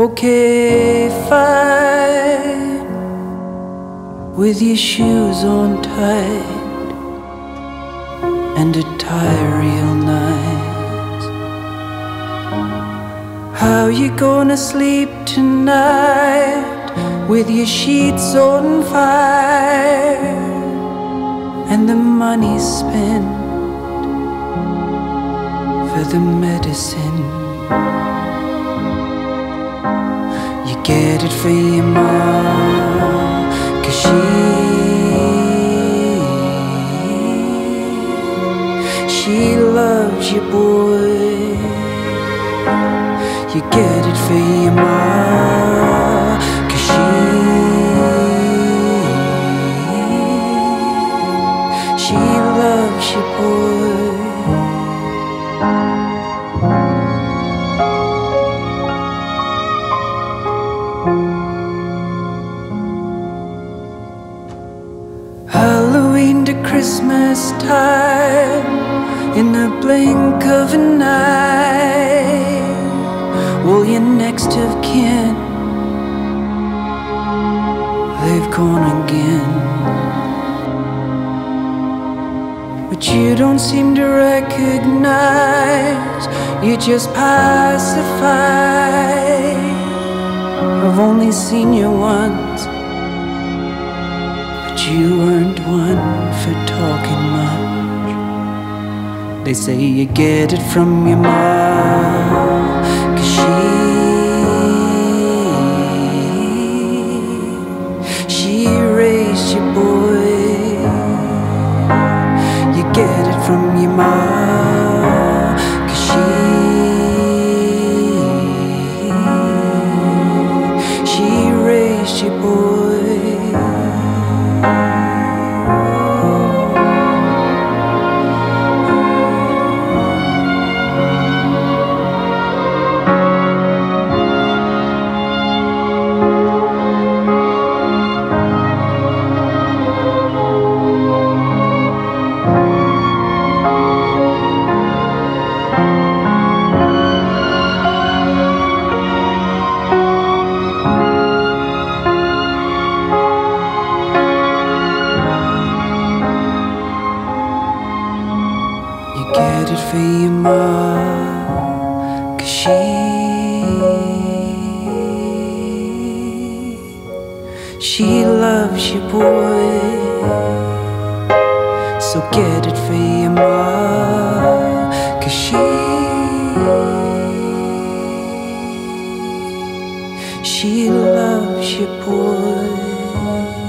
Okay, fine. With your shoes on tight and a tie real nice. How you gonna sleep tonight? With your sheets on fire and the money spent for the medicine. You get it for your mom, cause she, she loves you, boy. You get it for your mom, cause she, she loves you, boy. Halloween to Christmas time in the blink of an eye. Gone again. But you don't seem to recognize, you just pacify. I've only seen you once. But you weren't one for talking much. They say you get it from your mom, It for your mom, cause she, she loves you, boy. So get it for your mom, cause she, she loves you, boy.